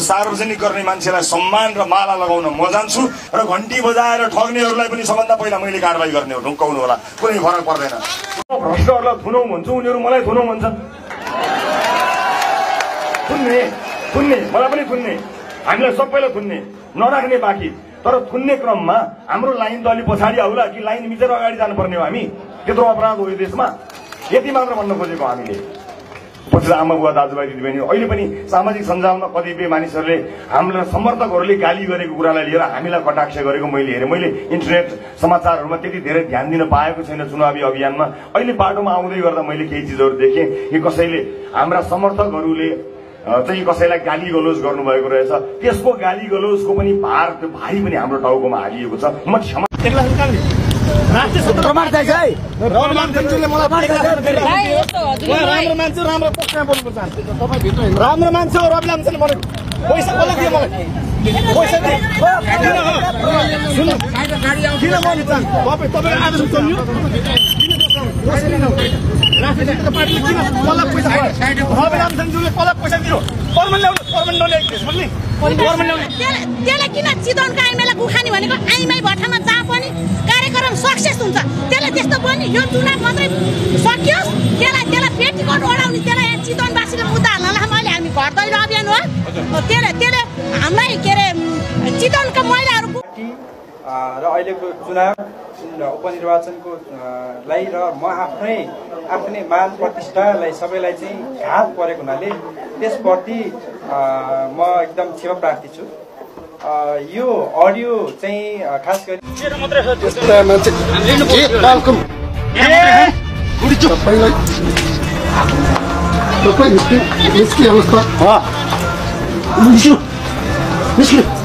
सार्वजनिक गर्ने मान्छेलाई सम्मान र माला लगाउन म जान्छु र घन्टी बजाएर ठग्नेहरूलाई पनि सबभन्दा पहिला मैले कारवाही गर्ने हो। ढुङ्काउनु होला। कुनै फरक पर्दैन। भ्रष्टहरूलाई थुनौ भन्छु उनीहरू मलाई थुनौ भन्छन्। थुन्ने थुन्ने मलाई पनि थुन्ने। हामीलाई सबैलाई थुन्ने। नराख्ने बाँकी। तर थुन्ने क्रममा हाम्रो लाइन त अलिक पछाडि आउला कि लाइन मिचेर अगाडि जानुपर्ने हो हामी। त्यत्रो अपराध हो यो देशमा। यति मात्र भन्न खोजेको हामीले। पछि आमा बुवा दाजुभाइ दिदीबहिनी अहिले पनि सामाजिक सञ्जालमा कतिपय मानिसहरूले हामीलाई समर्थकहरूले गाली गरेको कुरालाई लिएर हामीलाई कटाक्ष गरेको मैले हेरेँ। मैले इन्टरनेट समाचारहरूमा त्यति धेरै ध्यान दिन पाएको छैन चुनावी अभियानमा। अहिले बाटोमा आउँदै गर्दा मैले केही चिजहरू देखेँ। कि कसैले हाम्रा समर्थकहरूले चाहिँ कसैलाई गाली गलोज गर्नुभएको रहेछ। त्यसको गाली गलोजको पनि भार भारी पनि हाम्रो टाउकोमा हालिएको छ। म क्षमा प्रमाण चाहिन्छ है राम्रो मान्छे राम्रो पक्षमा राम्रो मान्छे हो रवि पैसा कसले दियो मलाई पैसा दियो किन हो? सुन्नु किन गर्नु चाहन्छु तपाईँ तपाईँको आदेश पार्टीले किन चितवनको आइमाईलाई उखानी भनेको आइमाई भट्टामा जहाँ पनि कार्यक्रम सक्सेस हुन्छ त्यसले त्यस्तो पनि यो चुनाव मात्रै सकियोस् त्यसलाई त्यसलाई पेटीकोट ओढाउने त्यसलाई यहाँ चितवनवासीले मुद्दा हाल्नलाई मैले हामी घर अभियान हो त्यसले त्यसले हामीलाई के अरे चितवनका अ, र अहिलेको चुनाव उपनिर्वाचनको लाई र म आफ्नै आफ्नै मान प्रतिष्ठालाई सबैलाई चाहिँ घात परेको हुनाले त्यसप्रति म एकदम क्षमा प्रार्थी छु। यो अडियो चाहिँ खास गरी तपाईँ निस्कि निस्कि अवस्था।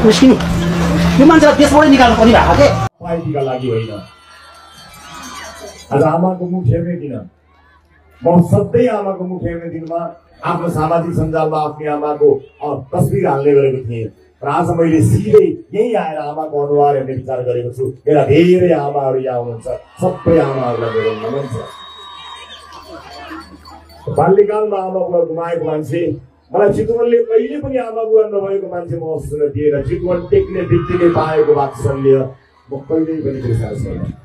निस्किनु यो मान्छेलाई देशबाटै निकाल्नु पर्ने भएको के पार्टीका लागि होइन आज आमाको मुख हेर्ने दिन म सधैँ आमाको मुख हेर्ने दिनमा आफ्नो सामाजिक सञ्जालमा आफ्नै आमाको तस्बिर हाल्ने गरेको थिएँ र आज मैले सिधै यहीँ आएर आमाको अनुहार हेर्ने विचार गरेको छु मेरा धेरै आमाहरू यहाँ हुनुहुन्छ सबै आमाहरूलाई मेरो नमन छ बाल्यकालमा आमा गुमाएको मान्छे मलाई चितवनले कहिले पनि आमा बुवा नभएको मान्छे महसुस हुन दिएर चितवन टेक्ने बित्तिकै पाएको वात्सल्य म कहिल्यै पनि बिर्साएको छैन।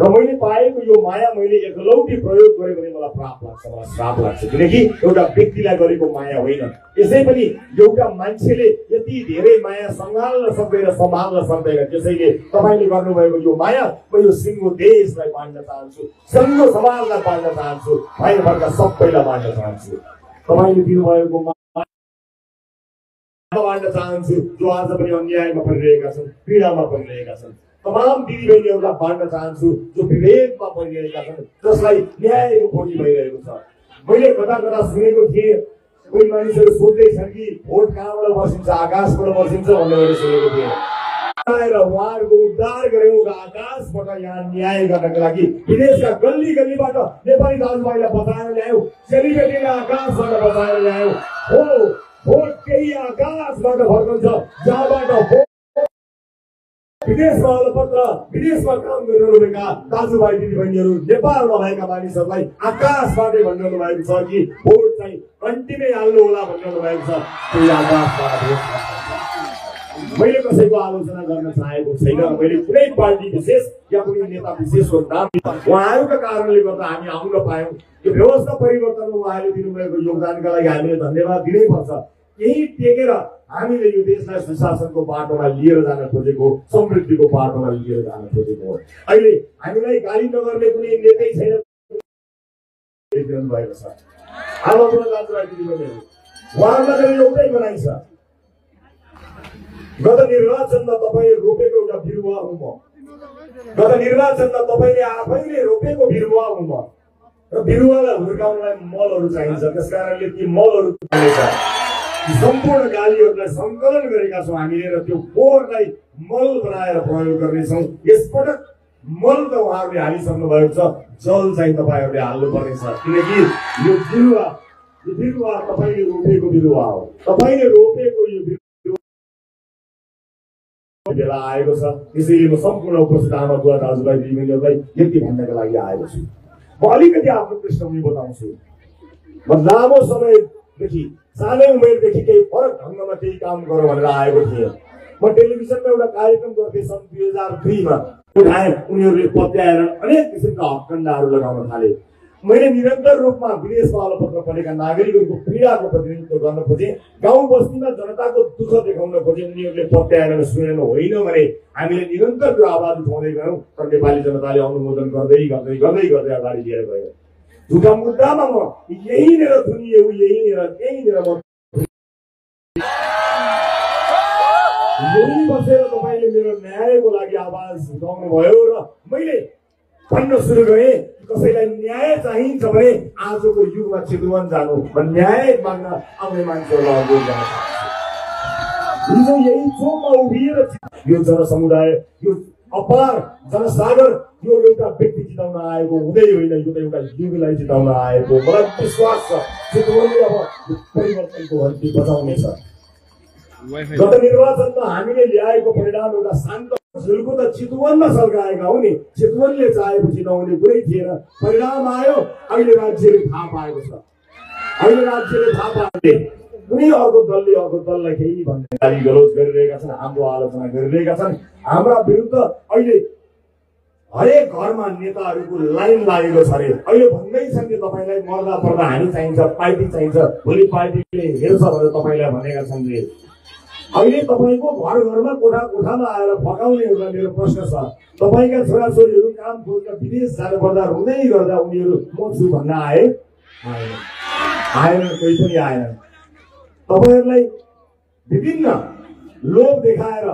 र मैले पाएको यो माया मैले एकलौटी प्रयोग गरेँ भने मलाई प्राप लाग्छ मलाई श्राप लाग्छ। किनकि एउटा व्यक्तिलाई गरेको माया होइन। यसै पनि एउटा मान्छेले यति धेरै माया सङ्घाल्न सक्दैन सम्हाल्न सक्दैन। त्यसैले तपाईँले गर्नुभएको यो माया म यो सिङ्गो देशलाई बाँड्न चाहन्छु सङ्घो समाजलाई बाँड्न चाहन्छु भाइ सबैलाई बाँड्न चाहन्छु। तपाईँले दिनुभएको बाँड्न चाहन्छु जो आज पनि अन्यायमा परिरहेका छन् पीडामा परिरहेका छन् तमाम दिदीबहिनीहरूलाई बाँड्न चाहन्छु जो विभेदमा परिरहेका छन् जसलाई न्यायको खोजी भइरहेको छ मैले कता कता सुनेको थिएँ कोही मानिसहरू सोध्दैछन् कि भोट कहाँबाट बसिन्छ आकाशबाट बसिन्छ भन्ने मैले सुनेको थिएँ आएर उहाँहरूको उद्धार गऱ्यौँ आकाशबाट यहाँ न्याय गर्नको लागि विदेशका गल्ली गल्लीबाट नेपाली दाजुभाइलाई बचाएर ल्यायौँ चेलीबेटीलाई आकाशबाट बचाएर ल्यायौँ हो भोट केही आकाशबाट फर्कन्छ जहाँबाट विदेशमा अलपत्र विदेशमा काम गरिरहनुभएका दाजुभाइ दिदीबहिनीहरू नेपालमा भएका मानिसहरूलाई आकाशबाटै भनिरहनु भएको छ कि भोट चाहिँ कन्टिनै हाल्नु होला भनिरहनु भएको छ त्यही आकाशबाट। मैले कसैको आलोचना गर्न चाहेको छैन। मैले कुनै पार्टी विशेष या कुनै नेता विशेषको नाम उहाँहरूका कारणले गर्दा हामी आउन पायौँ। यो व्यवस्था परिवर्तनमा उहाँले दिनुभएको योगदानका लागि हामीले धन्यवाद दिनै पर्छ। केही टेकेर हामीले यो देशलाई सुशासनको बाटोमा लिएर जान खोजेको समृद्धिको बाटोमा लिएर जान खोजेको हो। अहिले हामीलाई गाली नगर्ने कुनै नेतै छैन। भएको छ। बुवा दाजुभाइ दिदीबहिनीहरू उहाँहरूलाई एउटै बनाइ छ। गत निर्वाचनमा तपाईँले रोपेको एउटा बिरुवा हुँ म। गत निर्वाचनमा तपाईँले आफैले रोपेको बिरुवा हुँ म। र बिरुवालाई हुर्काउनलाई मलहरू चाहिन्छ। त्यस कारणले ती मलहरू सम्पूर्ण गालीहरूलाई सङ्कलन गरेका छौँ हामीले र त्यो फोहोरलाई मल बनाएर प्रयोग गर्नेछौँ। यसपटक मल त उहाँहरूले हालिसक्नु भएको छ। जल चाहिँ तपाईँहरूले हाल्नुपर्ने छ। किनकि यो बिरुवा यो बिरुवा तपाईँले रोपेको बिरुवा हो। तपाईँले रोपेको यो बिरुवा बेला आएको छ त्यसैले म सम्पूर्ण उपस्थित आमा बुवा दाजुभाइ दिदीबहिनीहरूलाई यति भन्नका लागि आएको छु म अलिकति आफ्नो पृष्ठभूमि बताउँछु म लामो समयदेखि सानै उमेरदेखि केही फरक ढङ्गमा केही काम गरौँ भनेर आएको थिएँ म टेलिभिजनमा एउटा कार्यक्रम गर्थेँ सन् दुई हजार दुईमा उठाएँ उनीहरूले पत्याएर अनेक किसिमका हककण्डाहरू लगाउन थाले मैले निरन्तर रूपमा विदेश पत्र पढेका नागरिकहरूको पीडाको प्रतिनिधित्व गर्न खोजेँ। गाउँ बस्तीमा जनताको दुःख देखाउन खोजेँ। उनीहरूले पत्याएर सुनेन होइन भने हामीले निरन्तर त्यो आवाज उठाउँदै गयौँ। तर नेपाली जनताले अनुमोदन गर्दै गर्दै गर्दै गर्दै अगाडि लिएर गयो। झुटा मुद्दामा म यहीँनिर थुनिए यहीँनिर त्यहीँनिर म यही बसेर तपाईँले मेरो न्यायको लागि आवाज उठाउनु भयो र मैले भन्न सुरु गरेँ। कसैलाई न्याय चाहिन्छ भने आजको युगमा चितवन जानु र न्याय माग्न आउने मान्छेहरूलाई अनुरोध गर्न चाहन्छु। हिजो यही चोकमा उभिएर यो जनसमुदाय यो अपार जनसागर यो एउटा व्यक्ति जिताउन आएको हुँदै होइन यो त एउटा युगलाई जिताउन आएको। मलाई विश्वास छ चितवनले अब परिवर्तनको घन्टी बजाउनेछ। गत निर्वाचनमा हामीले ल्याएको परिणाम एउटा शान्त झुल्को त चितवनमा सल्काएका हो नि। चितवनले चाहेपछि नहुने कुरै थिएन। परिणाम आयो अहिले राज्यले थाहा पाएको छ। अहिले राज्यले थाहा पाए कुनै अर्को दलले अर्को दललाई केही भन्ने गाली गलोज गरिरहेका छन् हाम्रो आलोचना गरिरहेका छन्। हाम्रा विरुद्ध अहिले हरेक घरमा नेताहरूको लाइन लागेको छ अरे अहिले भन्दै छन् कि तपाईँलाई मर्दा पर्दा हामी चाहिन्छ पार्टी चाहिन्छ। भोलि पार्टीले हेर्छ भनेर तपाईँलाई भनेका छन् अहिले तपाईँको घर घरमा कोठा कोठामा आएर फकाउने एउटा मेरो प्रश्न छ। तपाईँका छोराछोरीहरू काम खोजेर विदेश जानुपर्दा रुँदै गर्दा उनीहरू म छु भन्न आए? आएन। आएन कोही पनि आएन। तपाईँहरूलाई विभिन्न लोभ देखाएर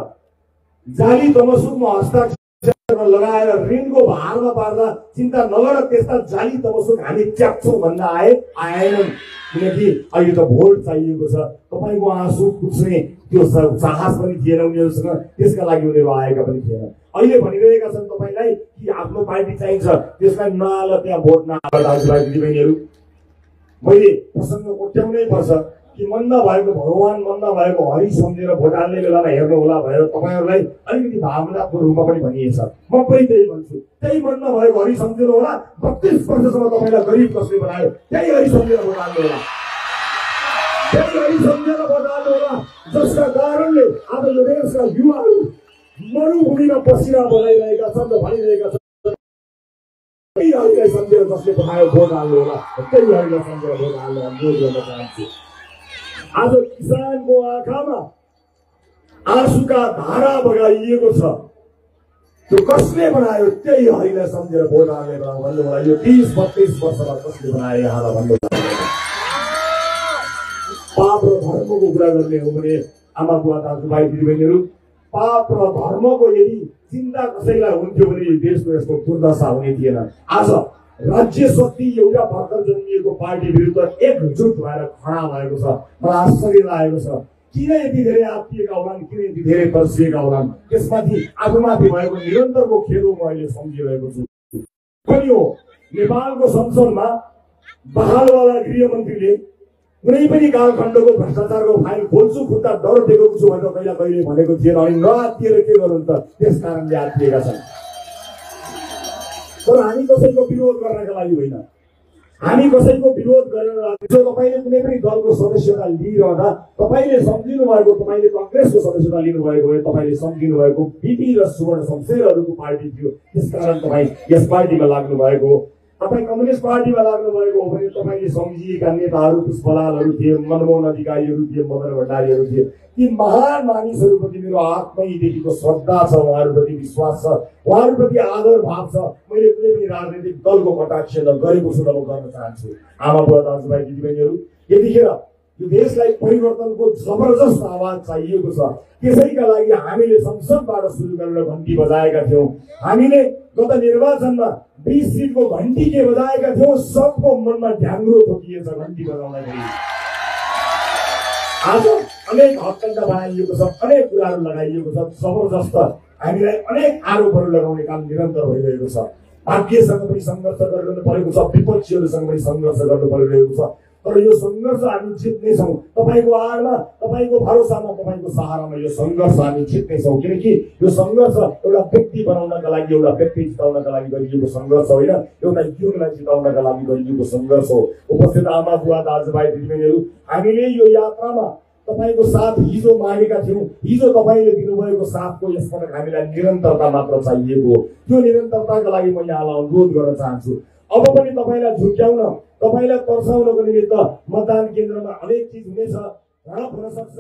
जाली तमसुकमा हस्ताक्षर लगाएर ऋणको भारमा पार्दा चिन्ता नगर त्यस्ता जाली तमसुक हामी च्याप्छौँ भन्न आए आएनन् किनकि अहिले त भोट चाहिएको छ। तपाईँको आँसु पुछ्ने त्यो साहस पनि थिएन उनीहरूसँग। त्यसका लागि उनीहरू आएका पनि थिएन। अहिले भनिरहेका छन् तपाईँलाई कि आफ्नो पार्टी चाहिन्छ। त्यसलाई नआल त्यहाँ भोट नआल दाजुभाइ दिदीबहिनीहरू। मैले प्रसङ्ग कोट्याउनै पर्छ। कि मन नभएको भगवान् मन नभएको हरि सम्झेर भोट हाल्ने बेलामा हेर्नु होला भनेर तपाईँहरूलाई अलिकति भावनात्मक रूपमा पनि भनिएछ। म पनि त्यही भन्छु। त्यही मन नभएको हरि सम्झिनु होला बत्तिस वर्षसम्म तपाईँलाई गरिब कसले बनायो? त्यही हरि सम्झेर भोट होला। त्यही हरि सम्झेर भोट हाल्नु होला। जसका कारणले आज यो देशका युवाहरू मरुभूमिमा पसिना बनाइरहेका छन् र भनिरहेका छन् त्यही हरिलाई सम्झेर जसले बनायो भोट हाल्नु होला। त्यही हरिलाई सम्झेर भोट हाल्नु अनुरोध गर्न चाहन्छु। आज किसानको आँखामा आँसुका धारा बगाइएको छ। त्यो कसले बनायो त्यही हरिलाई सम्झेर भोट हाल्ने बेला भन्नु होला। यो तिस बत्तिस वर्षमा कसले बनायो यहाँलाई भन्नु। पाप र धर्मको कुरा गर्ने हो भने आमा बुवा दाजुभाइ दिदीबहिनीहरू पाप र धर्मको यदि चिन्ता कसैलाई हुन्थ्यो भने यो देशको यस्तो दुर्दशा हुने थिएन। आज राज्य शक्ति एउटा भर्खर जन्मिएको पार्टी विरुद्ध एकजुट भएर खडा भएको छ मलाई आश्चर्य लागेको छ। किन यति धेरै आत्तिएका होलान् किन यति धेरै तर्सिएका होलान्? त्यसमाथि आफूमाथि भएको निरन्तरको खेदो म अहिले सम्झिरहेको छु। पनि हो नेपालको संसदमा बहालवाला गृहमन्त्रीले कुनै पनि कालखण्डको भ्रष्टाचारको फाइल खोल्छु खुट्टा डर दिएको छु भनेर कहिले कहिले भनेको थिएन अनि नआत्तिएर के गर्नु त? त्यस कारणले आत्तिएका छन्। तर हामी कसैको विरोध गर्नका लागि होइन। हामी कसैको विरोध गरेर जो तपाईँले कुनै पनि दलको सदस्यता लिइरहँदा तपाईँले सम्झिनु भएको तपाईँले कङ्ग्रेसको सदस्यता लिनुभएको भए तपाईँले सम्झिनु भएको बिपी र सुवर्ण शमशेरहरूको पार्टी थियो। त्यसकारण तपाईँ यस पार्टीमा लाग्नु भएको तपाईँ कम्युनिस्ट पार्टीमा लाग्नु भएको हो भने तपाईँले सम्झिएका नेताहरू पुष्पलालहरू थिए मनमोहन अधिकारीहरू थिए मदन भण्डारीहरू थिए। ती महान मानिसहरूप्रति मेरो आत्मैदेखिको श्रद्धा छ उहाँहरूप्रति विश्वास छ उहाँहरूप्रति आदर भाव छ। मैले कुनै पनि राजनैतिक दलको कटाक्ष गरेको छु म गर्न चाहन्छु। आमा बुवा दाजुभाइ दिदीबहिनीहरू यतिखेर यो देशलाई परिवर्तनको जबरजस्त आवाज चाहिएको छ। त्यसैका लागि हामीले संसदबाट सुरु गरेर घन्टी बजाएका थियौँ। हामीले गत निर्वाचनमा बिस सिटको घन्टी के बजाएका थियौँ सबको मनमा ढ्याङ्ग्रो ठोकिएछ घन्टी बजाउँदाखेरि। आज अनेक हत्कण्ड बनाइएको छ अनेक कुराहरू लगाइएको छ जबरजस्त। हामीलाई अनेक आरोपहरू लगाउने काम निरन्तर भइरहेको छ। भाग्यसँग पनि सङ्घर्ष गरिरहनु परेको छ विपक्षीहरूसँग पनि सङ्घर्ष गर्नु परिरहेको छ। तर यो सङ्घर्ष हामी जित्नेछौँ। तपाईँको आडमा तपाईँको भरोसामा तपाईँको सहारामा यो सङ्घर्ष हामी जित्नेछौँ। किनकि यो सङ्घर्ष एउटा व्यक्ति बनाउनका लागि एउटा व्यक्ति जिताउनका लागि गरिएको सङ्घर्ष होइन। एउटा युगलाई जिताउनका लागि गरिएको सङ्घर्ष हो। उपस्थित आमा बुवा दाजुभाइ दिदीबहिनीहरू हामीले यो यात्रामा तपाईँको साथ हिजो मागेका थियौँ। हिजो तपाईँले दिनुभएको साथको यसपटक हामीलाई निरन्तरता मात्र चाहिएको हो। त्यो निरन्तरताका लागि म यहाँलाई अनुरोध गर्न चाहन्छु। अब पनि तपाईँलाई झुक्क्याउन तपाईँलाई तर्साउनको निमित्त मतदान केन्द्रमा अनेक चिज हुनेछ हुन सक्छ।